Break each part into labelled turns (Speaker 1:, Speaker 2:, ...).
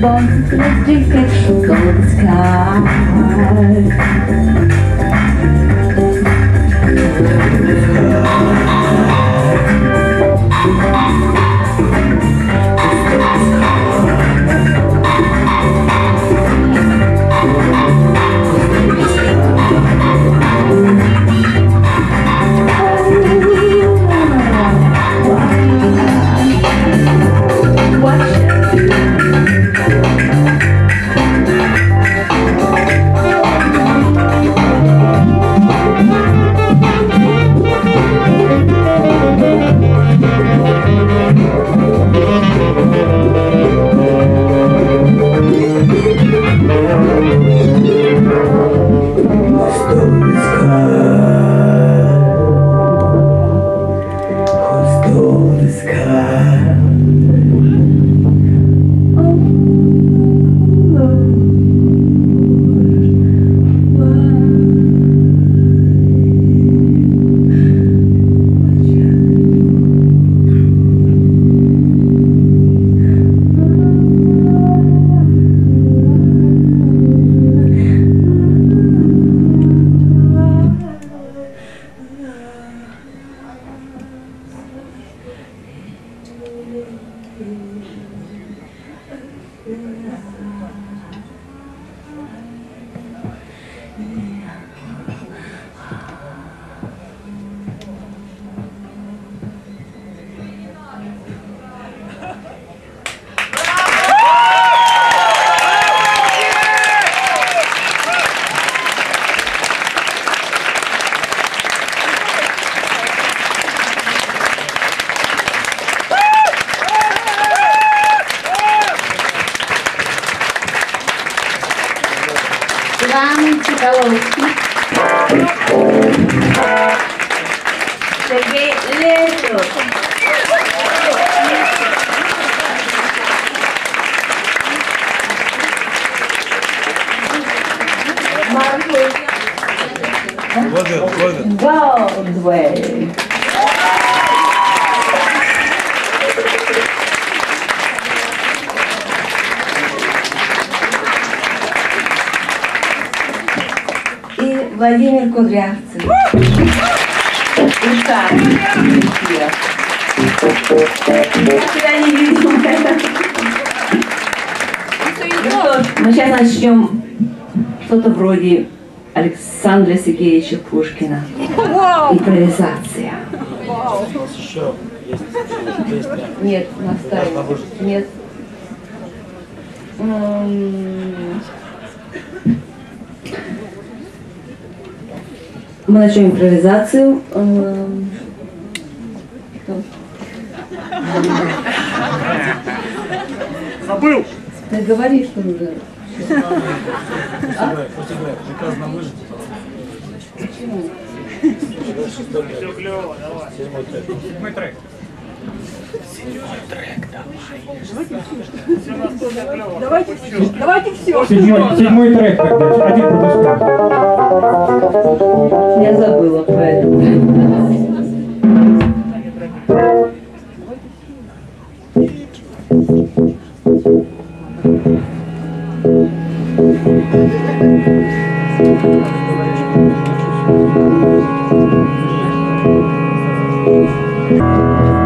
Speaker 1: boys with tickets to go the sky. Go to the sky. Владимир Кудрявцев. Киров. Я тебя не видела. Ну что ж, мы сейчас начнем что-то вроде Александра Сергеевича Пушкина. Импровизация. Нет, настаиваю. Нет. Мы начнем импровизацию.
Speaker 2: Забыл!
Speaker 1: Ты говоришь, что уже.
Speaker 2: Фотограф, приказано выжить.
Speaker 1: Почему?
Speaker 2: Все клево, давай. Седьмой трек. Трек.
Speaker 3: Давайте все. Давайте все.
Speaker 4: Седьмой, седьмой трек тогда, один пропускаем.
Speaker 1: Я забыла про это.
Speaker 5: Thank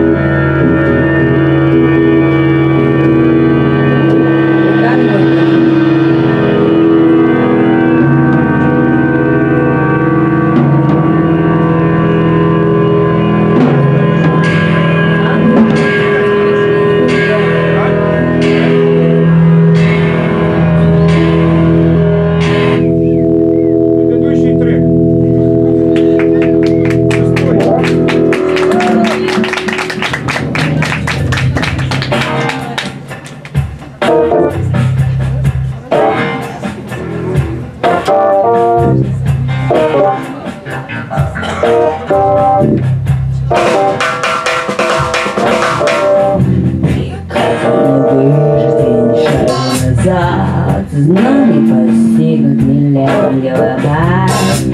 Speaker 6: from your eyes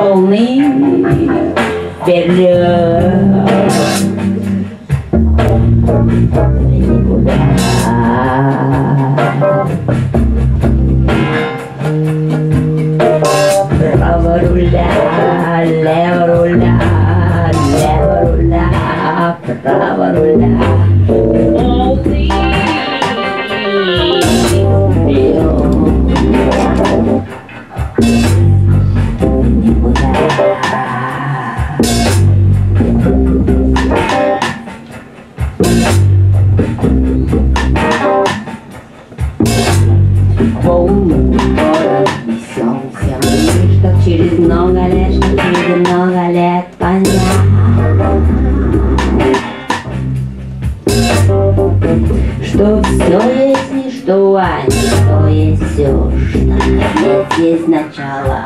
Speaker 6: Only
Speaker 1: ní Never will Yeah. Is na ciała.